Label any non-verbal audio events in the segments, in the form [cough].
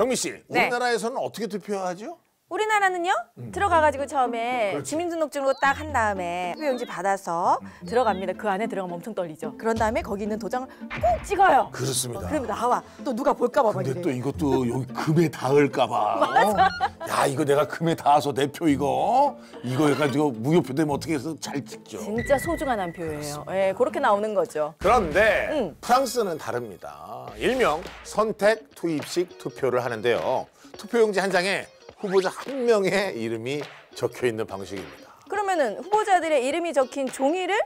경미 씨, 네. 우리나라에서는 어떻게 투표하죠? 우리나라는요 음. 들어가가지고 처음에 주민등록증으로 딱 한 다음에 투표용지 받아서 들어갑니다. 그 안에 들어가면 엄청 떨리죠. 그런 다음에 거기 있는 도장을 꼭 찍어요. 그렇습니다. 그러면 나와 또 누가 볼까봐 막 근데. 또 이것도 여기 금에 닿을까 봐. [laughs] 어? 야 이거 내가 금에 닿아서 내 표 이거 이거 해가지고 무효표 되면 어떻게 해서 잘 찍죠. 진짜 소중한 한 표예요. 예, 그렇게 나오는 거죠. 그런데 응. 프랑스는 다릅니다. 일명 선택 투입식 투표를 하는데요. 투표용지 한 장에 후보자 한 명의 이름이 적혀 있는 방식입니다. 그러면은 후보자들의 이름이 적힌 종이를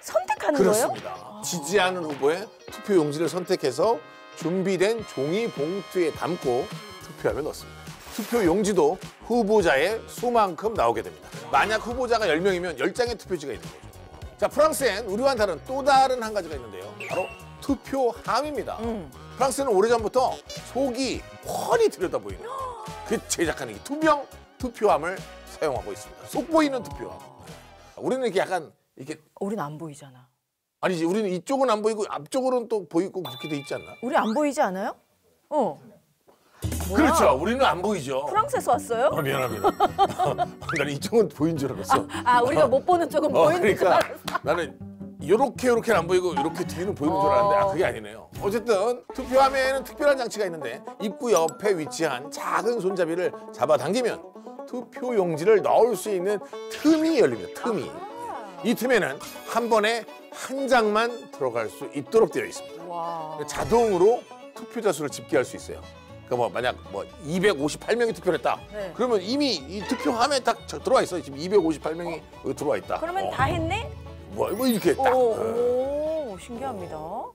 선택하는 거예요? 그렇습니다. 지지하는 후보의 투표 용지를 선택해서 준비된 종이 봉투에 담고 투표함에 넣습니다. 투표 용지도 후보자의 수만큼 나오게 됩니다. 만약 후보자가 10명이면 10장의 투표지가 있는 거죠. 자, 프랑스엔 우리와는 다른 또 다른 한 가지가 있는데요. 바로 투표함입니다. 프랑스는 오래전부터 속이 훤히 들여다 보이는 그 제작하는 이 투명 투표함을 사용하고 있습니다. 속 보이는 투표함. 우리는 이렇게 약간 이렇게 우린 안 보이잖아. 아니지 우리는 이쪽은 안 보이고 앞쪽으로는 또 보이고 그렇게 돼 있지 않나? 우리 안 보이지 않아요? 어. 뭐야? 그렇죠. 우리는 안 보이죠. 프랑스에서 왔어요? 어, 미안합니다. [laughs] 나는 이쪽은 보인 줄 알았어. 아, 우리가 못 보는 쪽은 어, 보이는 줄 그러니까 알았어. 나는 요렇게 요렇게는 안 보이고 요렇게 뒤는 보이는 줄 알았는데 아, 어. 그게 아니네요. 어쨌든 투표함에는 특별한 장치가 있는데 입구 옆에 위치한 작은 손잡이를 잡아당기면 투표 용지를 넣을 수 있는 틈이 열립니다. 틈이. 이 틈에는 한 번에 한 장만 들어갈 수 있도록 되어 있습니다. 와. 자동으로 투표자 수를 집계할 수 있어요. 그러니까 뭐 만약 뭐 258명이 투표를 했다. 네. 그러면 이미 이 투표함에 딱 저- 들어와 있어. 지금 258명이 여기 들어와 있다. 그러면 어. 다 했네? 뭐, 뭐 이렇게 딱. 어. 오, 오, 신기합니다.